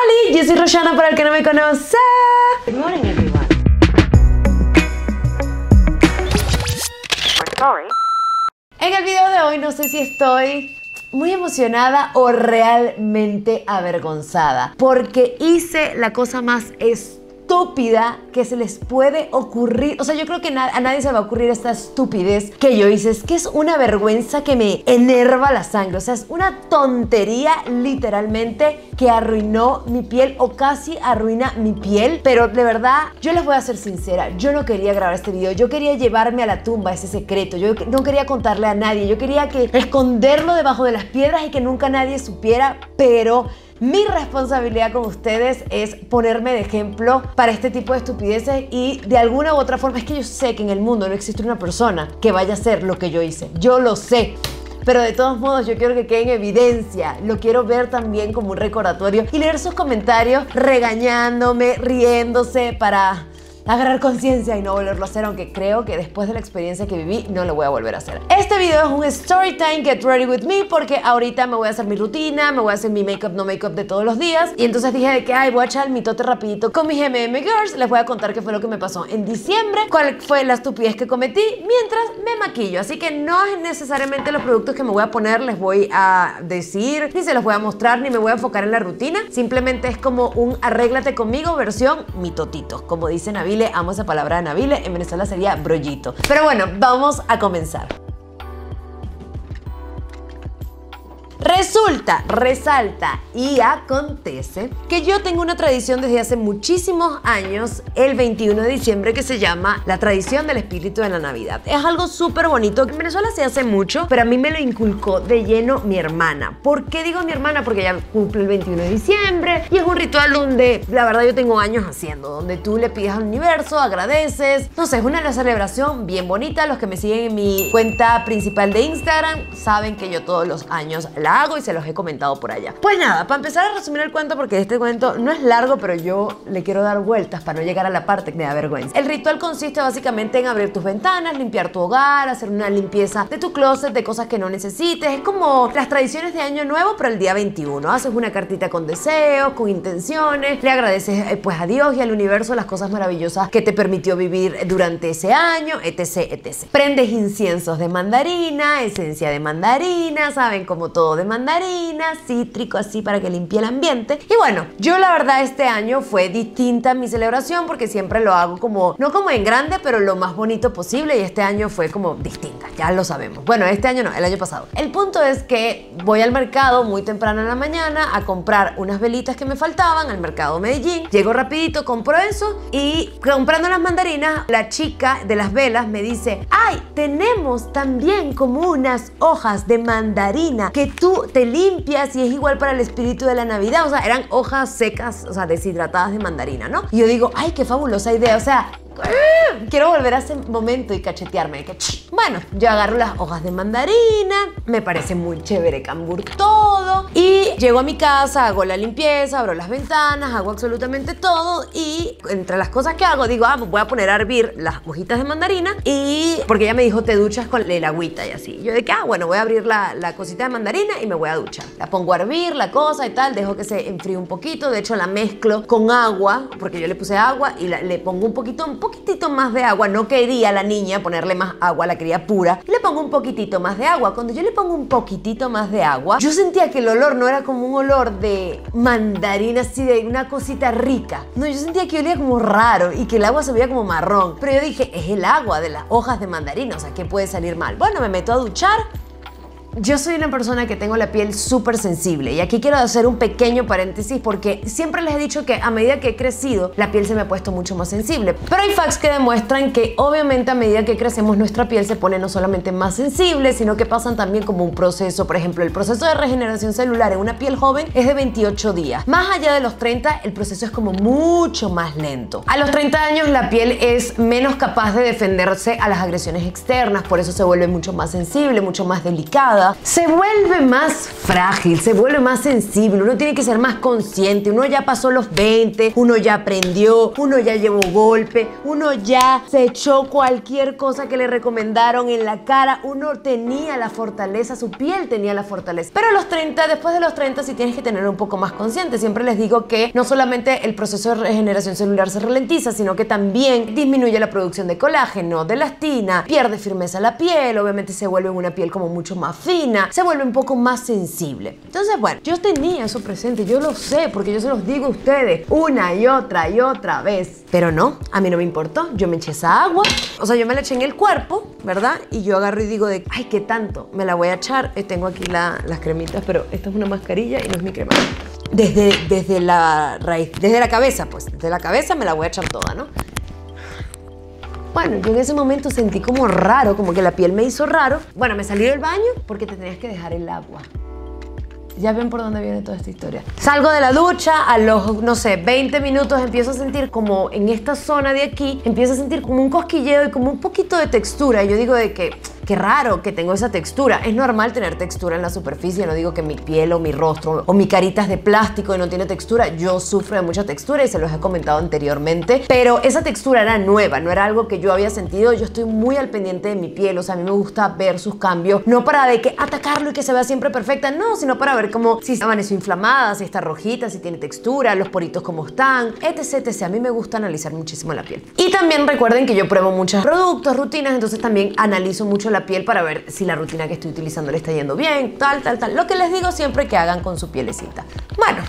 Hola, yo soy Roshana para el que no me conoce. Good morning, everyone. We're sorry. En el video de hoy no sé si estoy muy emocionada o realmente avergonzada porque hice la cosa más estúpida que se les puede ocurrir. O sea, yo creo que a nadie se va a ocurrir esta estupidez que yo hice. Es que es una vergüenza que me enerva la sangre. O sea, es una tontería literalmente que arruinó mi piel o casi arruina mi piel. Pero de verdad, yo les voy a ser sincera. Yo no quería grabar este video. Yo quería llevarme a la tumba ese secreto. Yo no quería contarle a nadie. Yo quería que esconderlo debajo de las piedras y que nunca nadie supiera. Pero mi responsabilidad con ustedes es ponerme de ejemplo para este tipo de estupideces y de alguna u otra forma es que yo sé que en el mundo no existe una persona que vaya a hacer lo que yo hice. Yo lo sé. Pero de todos modos yo quiero que quede en evidencia. Lo quiero ver también como un recordatorio y leer sus comentarios regañándome, riéndose para agarrar conciencia y no volverlo a hacer, aunque creo que después de la experiencia que viví no lo voy a volver a hacer. Este video es un story time, get ready with me, porque ahorita me voy a hacer mi rutina, me voy a hacer mi make-up, no make-up de todos los días. Y entonces dije de que, ay, voy a echar el mitote rapidito con mis MM Girls. Les voy a contar qué fue lo que me pasó en diciembre, cuál fue la estupidez que cometí mientras me maquillo. Así que no es necesariamente los productos que me voy a poner, les voy a decir, ni se los voy a mostrar, ni me voy a enfocar en la rutina. Simplemente es como un arréglate conmigo versión mitotitos. Como dice Nabile, amo esa palabra de Nabile, en Venezuela sería brollito. Pero bueno, vamos a comenzar. Resulta, resalta y acontece que yo tengo una tradición desde hace muchísimos años, el 21 de diciembre, que se llama la tradición del espíritu de la Navidad. Es algo súper bonito. En Venezuela se hace mucho, pero a mí me lo inculcó de lleno mi hermana. ¿Por qué digo mi hermana? Porque ella cumple el 21 de diciembre y es un ritual donde la verdad yo tengo años haciendo, donde tú le pides al universo, agradeces. No sé, es una celebración bien bonita. Los que me siguen en mi cuenta principal de Instagram saben que yo todos los años la hago y se los he comentado por allá. Pues nada, para empezar a resumir el cuento, porque este cuento no es largo, pero yo le quiero dar vueltas para no llegar a la parte que me da vergüenza. El ritual consiste básicamente en abrir tus ventanas, limpiar tu hogar, hacer una limpieza de tu closet, de cosas que no necesites. Es como las tradiciones de Año Nuevo, pero el día 21. Haces una cartita con deseos, con intenciones, le agradeces eh, pues a Dios y al universo las cosas maravillosas que te permitió vivir durante ese año, etc, etc. Prendes inciensos de mandarina, esencia de mandarina, saben como todo de mandarina, cítrico así para que limpie el ambiente. Y bueno, yo la verdad este año fue distinta mi celebración porque siempre lo hago como, no como en grande, pero lo más bonito posible y este año fue como distinta, ya lo sabemos. Bueno, este año no, el año pasado. El punto es que voy al mercado muy temprano en la mañana a comprar unas velitas que me faltaban al mercado Medellín. Llego rapidito, compro eso y comprando las mandarinas, la chica de las velas me dice, ay, tenemos también como unas hojas de mandarina que tú te limpias y es igual para el espíritu de la Navidad. O sea, eran hojas secas, o sea, deshidratadas de mandarina, ¿no? Y yo digo, ay, qué fabulosa idea. O sea, quiero volver a ese momento y cachetearme. Que, bueno, yo agarro las hojas de mandarina, me parece muy chévere cambur todo. Y llego a mi casa, hago la limpieza, abro las ventanas, hago absolutamente todo. Y entre las cosas que hago, digo, ah, voy a poner a hervir las hojitas de mandarina. Y porque ella me dijo, te duchas con el agüita y así. Yo de que, ah, bueno, voy a abrir la, la cosita de mandarina y me voy a duchar. La pongo a hervir, la cosa y tal, dejo que se enfríe un poquito. De hecho, la mezclo con agua, porque yo le puse agua y le pongo un poquito, un poquitito más de agua. No quería la niña ponerle más agua, la quería pura. Le pongo un poquitito más de agua. Cuando yo le pongo un poquitito más de agua, yo sentía que el olor no era como un olor de mandarina, así de una cosita rica. No, yo sentía que olía como raro y que el agua se veía como marrón. Pero yo dije, es el agua de las hojas de mandarina, o sea, ¿qué puede salir mal? Bueno, me meto a duchar. Yo soy una persona que tengo la piel súper sensible y aquí quiero hacer un pequeño paréntesis porque siempre les he dicho que a medida que he crecido la piel se me ha puesto mucho más sensible. Pero hay facts que demuestran que obviamente a medida que crecemos nuestra piel se pone no solamente más sensible, sino que pasan también como un proceso. Por ejemplo, el proceso de regeneración celular en una piel joven es de 28 días. Más allá de los 30, el proceso es como mucho más lento. A los 30 años la piel es menos capaz de defenderse a las agresiones externas, por eso se vuelve mucho más sensible, mucho más delicada. Se vuelve más frágil, se vuelve más sensible, uno tiene que ser más consciente, uno ya pasó los 20, uno ya aprendió, uno ya llevó golpe, uno ya se echó cualquier cosa que le recomendaron en la cara, uno tenía la fortaleza, su piel tenía la fortaleza. Pero a los 30, después de los 30 sí tienes que tener un poco más consciente. Siempre les digo que no solamente el proceso de regeneración celular se ralentiza, sino que también disminuye la producción de colágeno, de elastina, pierde firmeza la piel, obviamente se vuelve una piel como mucho más se vuelve un poco más sensible. Entonces, bueno, yo tenía eso presente, yo lo sé, porque yo se los digo a ustedes una y otra y otra vez. Pero no, a mí no me importó, yo me eché esa agua, o sea, yo me la eché en el cuerpo, ¿verdad? Y yo agarro y digo de, ay, ¿qué tanto? Me la voy a echar, eh, tengo aquí las cremitas, pero esta es una mascarilla y no es mi crema. Desde, desde la raíz, desde la cabeza, pues, desde la cabeza me la voy a echar toda, ¿no? Bueno, yo en ese momento sentí como raro, como que la piel me hizo raro. Bueno, me salí del baño porque te tenías que dejar el agua. Ya ven por dónde viene toda esta historia. Salgo de la ducha, a los, no sé, 20 minutos empiezo a sentir como en esta zona de aquí, empiezo a sentir como un cosquilleo y como un poquito de textura. Y yo digo de que qué raro que tengo esa textura. Es normal tener textura en la superficie, no digo que mi piel o mi rostro o mi carita es de plástico y no tiene textura. Yo sufro de mucha textura y se los he comentado anteriormente, pero esa textura era nueva, no era algo que yo había sentido. Yo estoy muy al pendiente de mi piel, o sea, a mí me gusta ver sus cambios, no para de que atacarlo y que se vea siempre perfecta, no, sino para ver cómo si amaneció inflamada, si está rojita, si tiene textura, los poritos cómo están, etc, etc. A mí me gusta analizar muchísimo la piel. Y también recuerden que yo pruebo muchos productos, rutinas, entonces también analizo mucho la piel para ver si la rutina que estoy utilizando le está yendo bien, tal, tal, tal. Lo que les digo siempre que hagan con su pielecita. Bueno,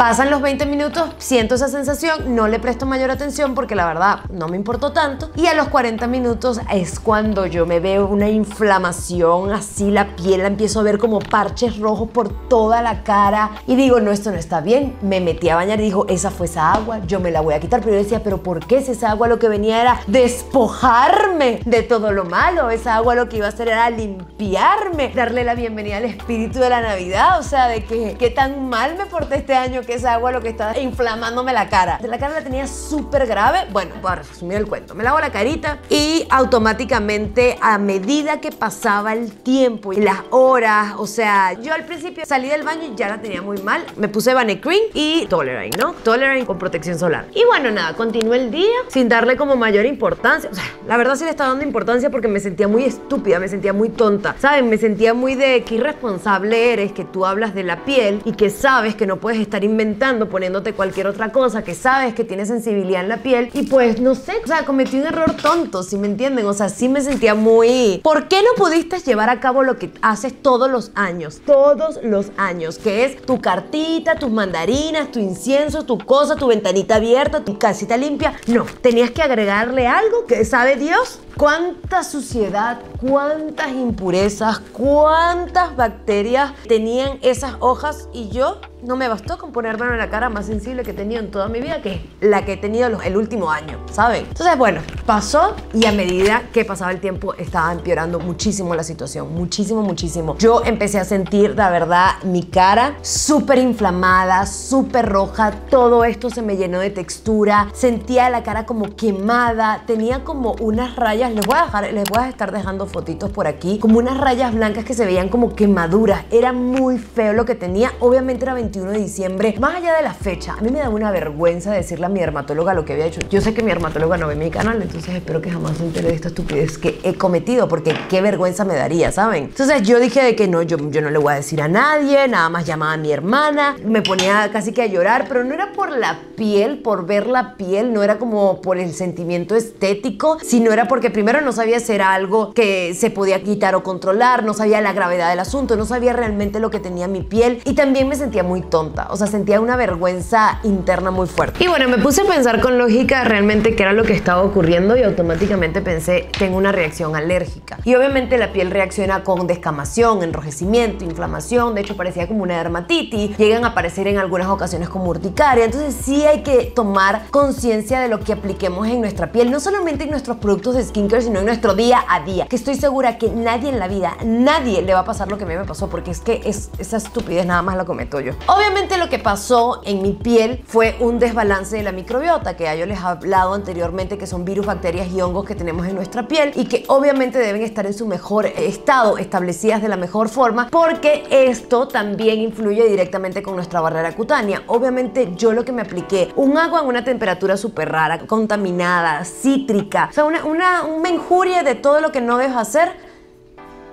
Pasan los 20 minutos, siento esa sensación, no le presto mayor atención porque la verdad no me importó tanto. Y a los 40 minutos es cuando yo me veo una inflamación, así la piel empiezo a ver como parches rojos por toda la cara. Y digo, no, esto no está bien. Me metí a bañar y dijo, esa fue esa agua, yo me la voy a quitar. Pero yo decía, pero ¿por qué si esa agua lo que venía era despojarme de todo lo malo? Esa agua lo que iba a hacer era limpiarme, darle la bienvenida al espíritu de la Navidad. O sea, de que qué tan mal me porté este año que esa agua lo que estaba inflamándome la cara. La cara la tenía súper grave. Bueno, para resumir el cuento, me lavo la carita y automáticamente a medida que pasaba el tiempo y las horas, o sea, yo al principio salí del baño y ya la tenía muy mal. Me puse Cream y Tolerine, ¿no? Tolerine con protección solar. Y bueno, nada, continué el día sin darle como mayor importancia. O sea, la verdad sí le estaba dando importancia porque me sentía muy estúpida, me sentía muy tonta. ¿Saben? Me sentía muy de qué irresponsable eres que tú hablas de la piel y que sabes que no puedes estar inventando poniéndote cualquier otra cosa que sabes que tiene sensibilidad en la piel y pues no sé, o sea, cometí un error tonto, si me entienden, o sea, sí me sentía muy... ¿Por qué no pudiste llevar a cabo lo que haces todos los años? Todos los años, que es tu cartita, tus mandarinas, tu incienso, tu cosa, tu ventanita abierta, tu casita limpia. No, tenías que agregarle algo que sabe Dios cuánta suciedad, cuántas impurezas, cuántas bacterias tenían esas hojas y yo no me bastó con ponerme en la cara más sensible que he tenido en toda mi vida, que la que he tenido el último año, ¿saben? Entonces, bueno, pasó y a medida que pasaba el tiempo estaba empeorando muchísimo la situación, muchísimo, muchísimo. Yo empecé a sentir, la verdad, mi cara súper inflamada, súper roja, todo esto se me llenó de textura, sentía la cara como quemada, tenía como unas rayas les voy a dejar, les voy a estar dejando fotitos por aquí, como unas rayas blancas que se veían como quemaduras. Era muy feo lo que tenía. Obviamente era 21 de diciembre. Más allá de la fecha, a mí me da una vergüenza decirle a mi dermatóloga lo que había hecho. Yo sé que mi dermatóloga no ve mi canal, entonces espero que jamás se entere de esta estupidez que he cometido, porque qué vergüenza me daría, ¿saben? Entonces yo dije de que no, yo, yo no le voy a decir a nadie, nada más llamaba a mi hermana, me ponía casi que a llorar, pero no era por la piel, por ver la piel, no era como por el sentimiento estético, sino era porque primero no sabía si era algo que se podía quitar o controlar, no sabía la gravedad del asunto, no sabía realmente lo que tenía mi piel y también me sentía muy tonta, o sea, sentía una vergüenza interna muy fuerte. Y bueno, me puse a pensar con lógica realmente qué era lo que estaba ocurriendo y automáticamente pensé, tengo una reacción alérgica. Y obviamente la piel reacciona con descamación, enrojecimiento, inflamación, de hecho parecía como una dermatitis, llegan a aparecer en algunas ocasiones como urticaria, entonces sí hay que tomar conciencia de lo que apliquemos en nuestra piel, no solamente en nuestros productos de skin sino en nuestro día a día. Que estoy segura que nadie en la vida, nadie le va a pasar lo que a mí me pasó, porque es que es, esa estupidez nada más la cometo yo. Obviamente lo que pasó en mi piel fue un desbalance de la microbiota, que ya yo les he hablado anteriormente, que son virus, bacterias y hongos que tenemos en nuestra piel y que obviamente deben estar en su mejor estado, establecidas de la mejor forma, porque esto también influye directamente con nuestra barrera cutánea. Obviamente yo lo que me apliqué, un agua en una temperatura súper rara, contaminada, cítrica, o sea, una, una, un menjurie de todo lo que no debes hacer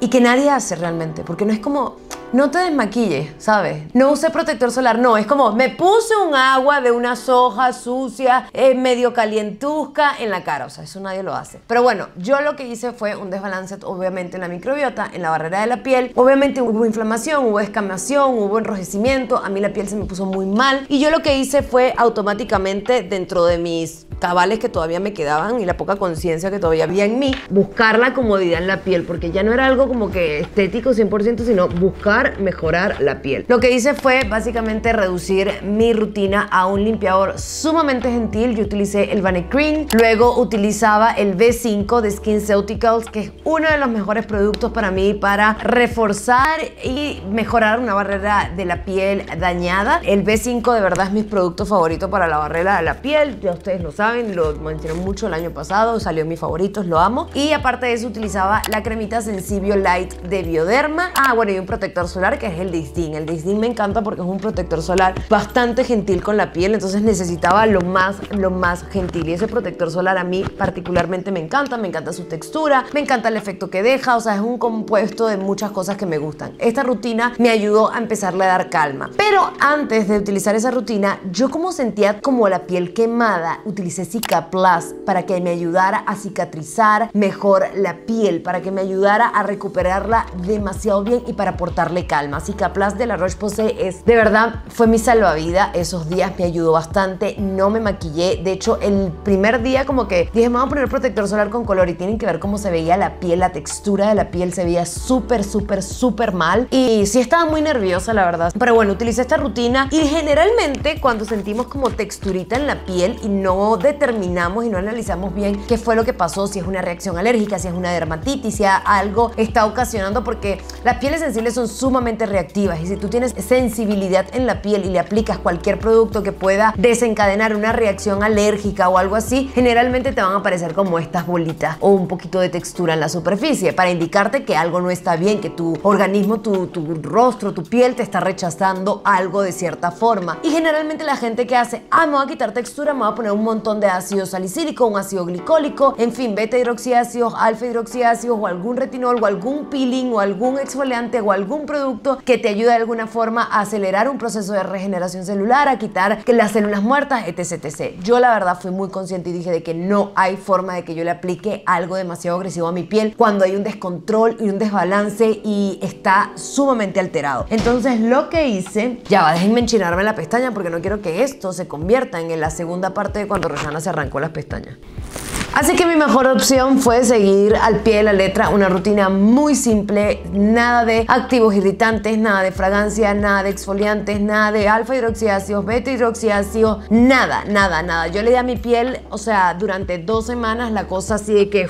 y que nadie hace realmente, porque no es como no te desmaquilles, ¿sabes? No use protector solar, no, es como me puse un agua de una soja sucia, eh, medio calientusca en la cara, o sea, eso nadie lo hace. Pero bueno, yo lo que hice fue un desbalance obviamente en la microbiota, en la barrera de la piel, obviamente hubo inflamación, hubo escamación, hubo enrojecimiento, a mí la piel se me puso muy mal. Y yo lo que hice fue automáticamente dentro de mis cabales que todavía me quedaban y la poca conciencia que todavía había en mí, buscar la comodidad en la piel, porque ya no era algo como que estético 100%, sino buscar mejorar la piel. Lo que hice fue básicamente reducir mi rutina a un limpiador sumamente gentil. Yo utilicé el Cream, luego utilizaba el B5 de SkinCeuticals, que es uno de los mejores productos para mí para reforzar y mejorar una barrera de la piel dañada. El B5 de verdad es mi producto favorito para la barrera de la piel, ya ustedes lo saben, lo mencioné mucho el año pasado, salió en mis favoritos, lo amo. Y aparte de eso utilizaba la cremita Sensibio Light de Bioderma. Ah, bueno, y un protector solar que es el Distin. El Distin me encanta porque es un protector solar bastante gentil con la piel, entonces necesitaba lo más, lo más gentil. Y ese protector solar a mí particularmente me encanta, me encanta su textura, me encanta el efecto que deja, o sea, es un compuesto de muchas cosas que me gustan. Esta rutina me ayudó a empezarle a dar calma. Pero antes de utilizar esa rutina, yo como sentía como la piel quemada, utilicé Plus para que me ayudara a cicatrizar mejor la piel, para que me ayudara a recuperarla demasiado bien y para aportarle calma. Cicaplas de la Roche-Posay es, de verdad, fue mi salvavidas. Esos días me ayudó bastante. No me maquillé. De hecho, el primer día como que dije, vamos a poner protector solar con color y tienen que ver cómo se veía la piel, la textura de la piel se veía súper, súper, súper mal. Y sí estaba muy nerviosa, la verdad. Pero bueno, utilicé esta rutina y generalmente cuando sentimos como texturita en la piel y no determinamos y no analizamos bien qué fue lo que pasó, si es una reacción alérgica, si es una dermatitis, si algo está ocasionando, porque las pieles sensibles son sumamente reactivas y si tú tienes sensibilidad en la piel y le aplicas cualquier producto que pueda desencadenar una reacción alérgica o algo así, generalmente te van a aparecer como estas bolitas o un poquito de textura en la superficie para indicarte que algo no está bien, que tu organismo, tu, tu rostro, tu piel te está rechazando algo de cierta forma. Y generalmente la gente que hace, ah, me voy a quitar textura, me voy a poner un montón de ácido salicílico, un ácido glicólico, en fin, beta hidroxiácidos, alfa hidroxiácidos o algún retinol o algún peeling o algún exfoliante o algún producto que te ayude de alguna forma a acelerar un proceso de regeneración celular, a quitar las células muertas, etc, etc. Yo la verdad fui muy consciente y dije de que no hay forma de que yo le aplique algo demasiado agresivo a mi piel cuando hay un descontrol y un desbalance y está sumamente alterado. Entonces lo que hice, ya va, déjenme enchinarme la pestaña porque no quiero que esto se convierta en la segunda parte de cuando Rosana se arrancó las pestañas. Así que mi mejor opción fue seguir al pie de la letra una rutina muy simple, nada de activos irritantes, nada de fragancia, nada de exfoliantes, nada de alfa hidroxiácidos, beta hidroxiácidos, nada, nada, nada. Yo le di a mi piel, o sea, durante dos semanas la cosa así de que...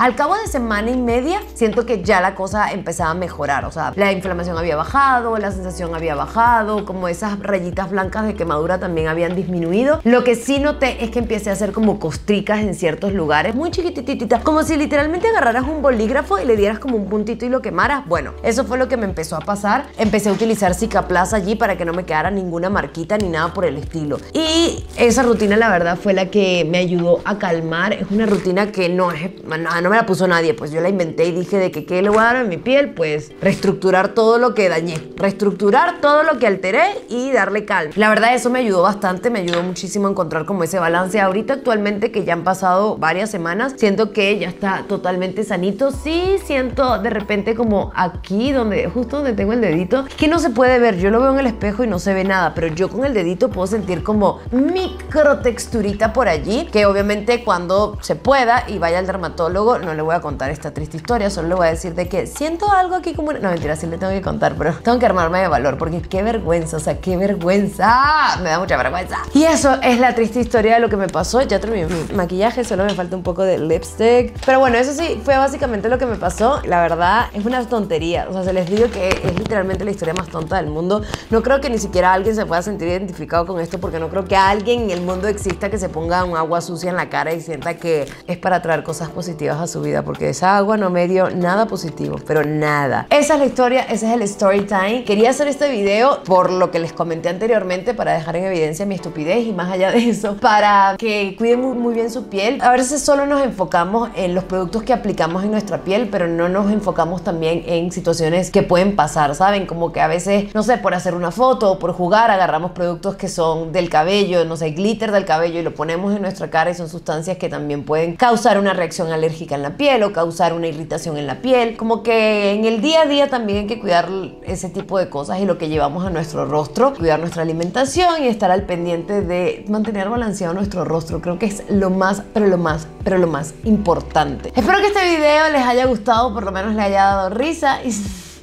Al cabo de semana y media, siento que ya la cosa empezaba a mejorar. O sea, la inflamación había bajado, la sensación había bajado, como esas rayitas blancas de quemadura también habían disminuido. Lo que sí noté es que empecé a hacer como costricas en ciertos lugares, muy chiquitititas, como si literalmente agarraras un bolígrafo y le dieras como un puntito y lo quemaras. Bueno, eso fue lo que me empezó a pasar. Empecé a utilizar Cicaplast allí para que no me quedara ninguna marquita ni nada por el estilo. Y esa rutina, la verdad, fue la que me ayudó a calmar. Es una rutina que no es, no, me la puso nadie, pues yo la inventé y dije de que qué le voy a dar a mi piel, pues reestructurar todo lo que dañé, reestructurar todo lo que alteré y darle calma. La verdad eso me ayudó bastante, me ayudó muchísimo a encontrar como ese balance. Ahorita actualmente que ya han pasado varias semanas, siento que ya está totalmente sanito. Sí siento de repente como aquí donde justo donde tengo el dedito, que no se puede ver, yo lo veo en el espejo y no se ve nada, pero yo con el dedito puedo sentir como micro texturita por allí, que obviamente cuando se pueda y vaya al dermatólogo no le voy a contar esta triste historia, solo le voy a decir de que siento algo aquí como... No, mentira, sí le tengo que contar, pero tengo que armarme de valor porque qué vergüenza, o sea, qué vergüenza. Me da mucha vergüenza. Y eso es la triste historia de lo que me pasó. Ya terminé mi maquillaje, solo me falta un poco de lipstick. Pero bueno, eso sí, fue básicamente lo que me pasó. La verdad, es una tontería. O sea, se les digo que es literalmente la historia más tonta del mundo. No creo que ni siquiera alguien se pueda sentir identificado con esto porque no creo que alguien en el mundo exista que se ponga un agua sucia en la cara y sienta que es para traer cosas positivas a su vida porque esa agua no me dio nada positivo, pero nada. Esa es la historia, ese es el story time. Quería hacer este video por lo que les comenté anteriormente para dejar en evidencia mi estupidez y más allá de eso, para que cuiden muy, muy bien su piel. A veces solo nos enfocamos en los productos que aplicamos en nuestra piel, pero no nos enfocamos también en situaciones que pueden pasar, ¿saben? Como que a veces, no sé, por hacer una foto o por jugar, agarramos productos que son del cabello, no sé, glitter del cabello y lo ponemos en nuestra cara y son sustancias que también pueden causar una reacción alérgica en la piel o causar una irritación en la piel. Como que en el día a día también hay que cuidar ese tipo de cosas y lo que llevamos a nuestro rostro, cuidar nuestra alimentación y estar al pendiente de mantener balanceado nuestro rostro. Creo que es lo más, pero lo más, pero lo más importante. Espero que este video les haya gustado, por lo menos les haya dado risa y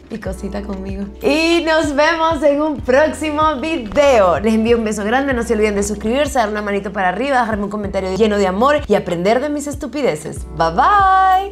y cosita conmigo. Y nos vemos en un próximo video. Les envío un beso grande. No se olviden de suscribirse, dar una manito para arriba, dejarme un comentario lleno de amor y aprender de mis estupideces. Bye bye.